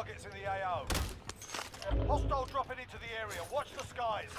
targets in the AO. Hostile dropping into the area. Watch the skies.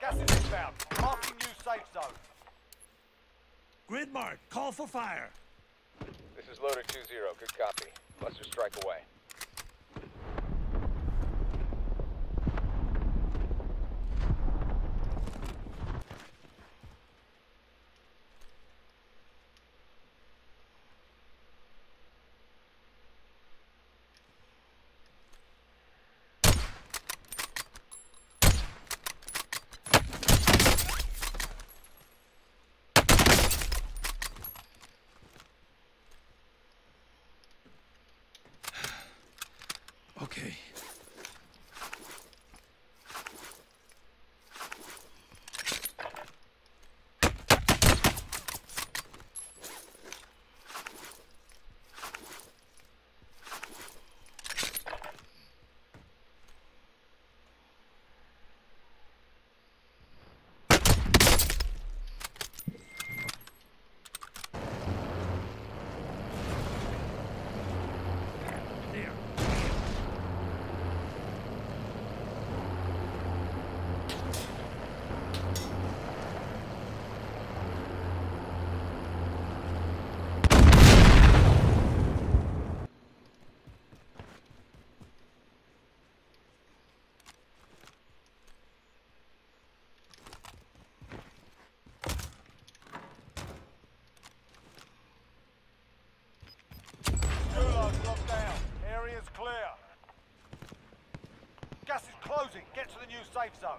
Gas is inbound. Marking new safe zone. Grid mark, call for fire. This is Loader 2-0. Good copy. Cluster strike away. Okay. There. Gulag locked down. Area's clear. Gas is closing. Get to the new safe zone.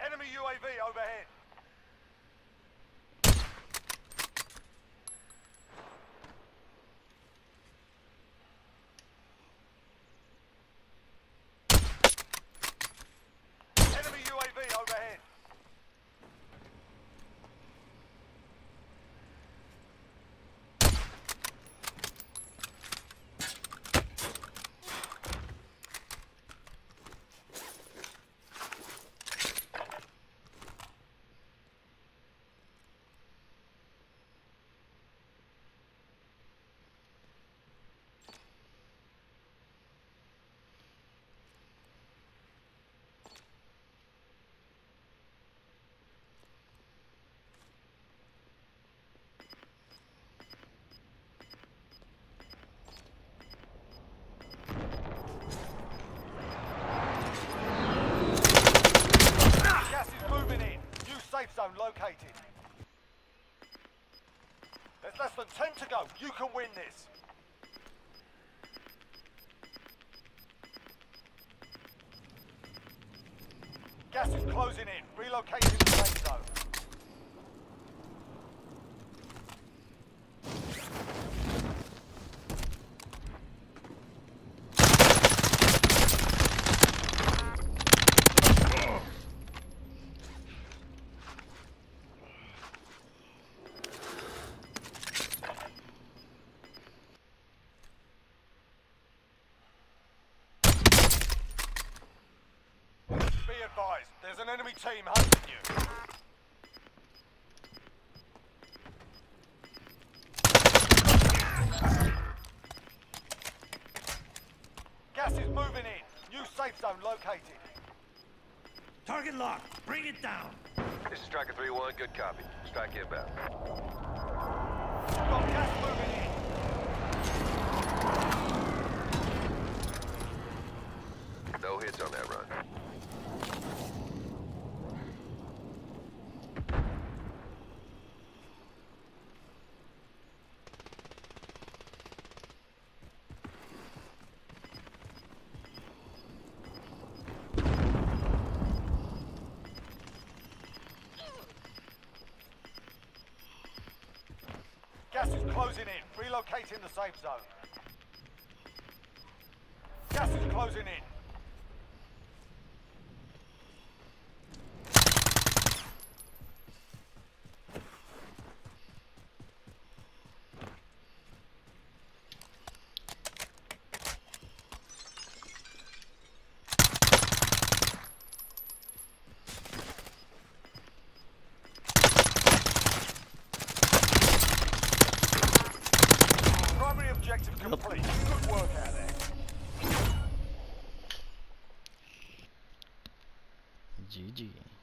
Enemy UAV overhead. Enemy UAV overhead. less than 10 to go. You can win this. Gas is closing in. Relocating the team hunting you. Gas is moving in. New safe zone located. Target locked. Bring it down. This is Striker 3-1, good copy. Strike inbound. You've got gas moving in. No hits on that run. Closing in. Relocating the safe zone. Gas is closing in. GG。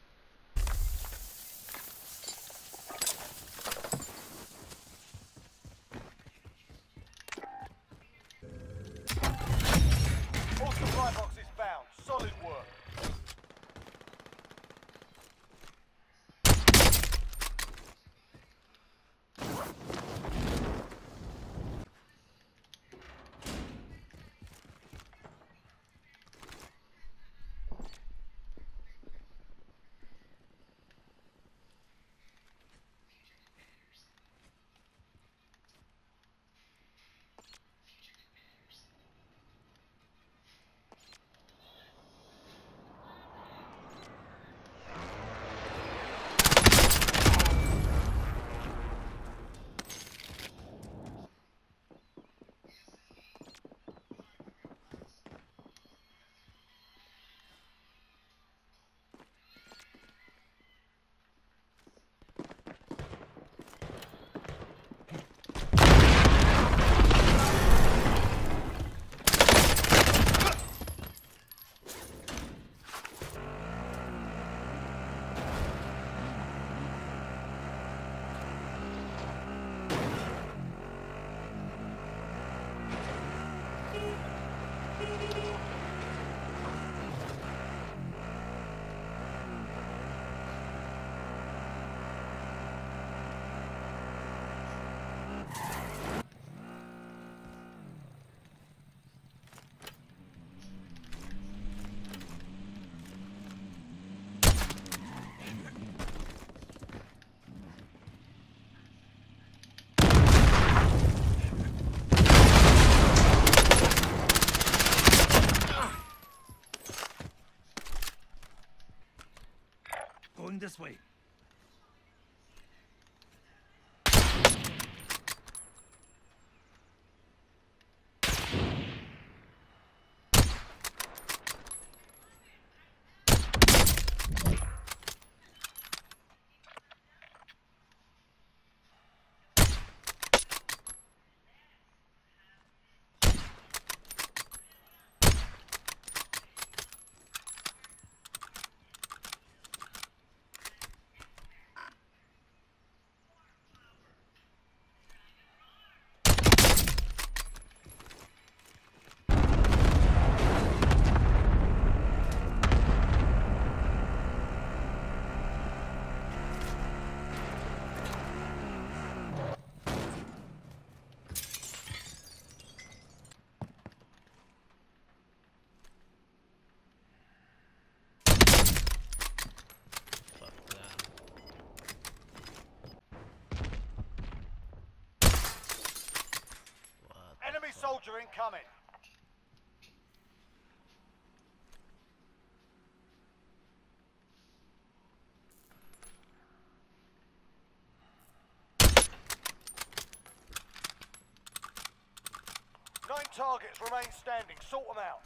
Targets remain standing. Sort them out.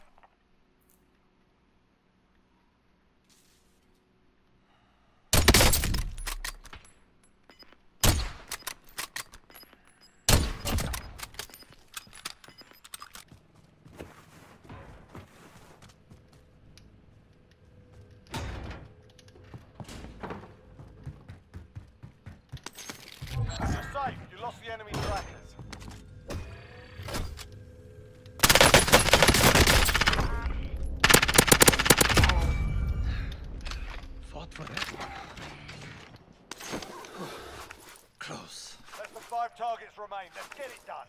You lost the enemy trackers. Remain. Let's get it done.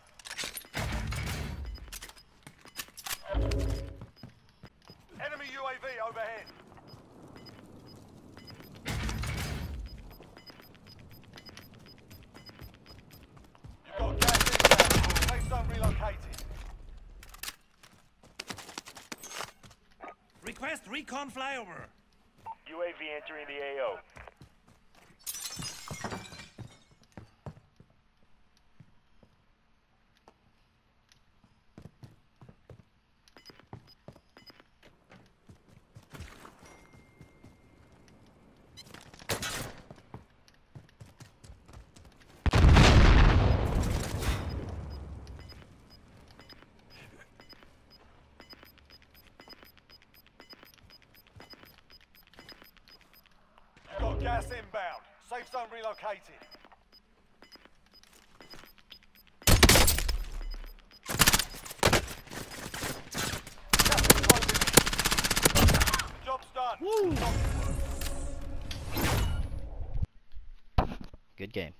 Enemy UAV overhead. You've got gas inbound. Safe zone relocated. Request recon flyover. UAV entering the AO. Gas inbound. Safe zone relocated. Gas is closing in. Job's done. Good game.